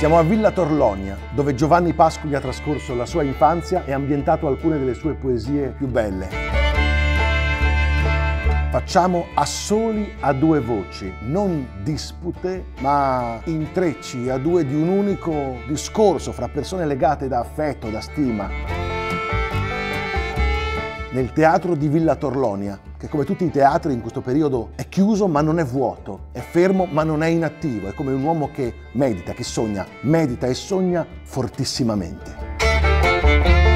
Siamo a Villa Torlonia, dove Giovanni Pascoli ha trascorso la sua infanzia e ambientato alcune delle sue poesie più belle. Facciamo assoli a due voci, non dispute, ma intrecci a due di un unico discorso fra persone legate da affetto, da stima nel teatro di Villa Torlonia, che come tutti i teatri in questo periodo è chiuso ma non è vuoto, è fermo ma non è inattivo, è come un uomo che medita, che sogna, medita e sogna fortissimamente.